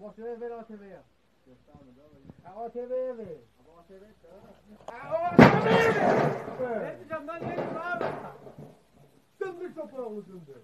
Boşuna ver ATV'ye. Ha ATV'ye ver. Ne diyeceğim lan? Ne diyeceğim abi? Döndür toprağı döndür.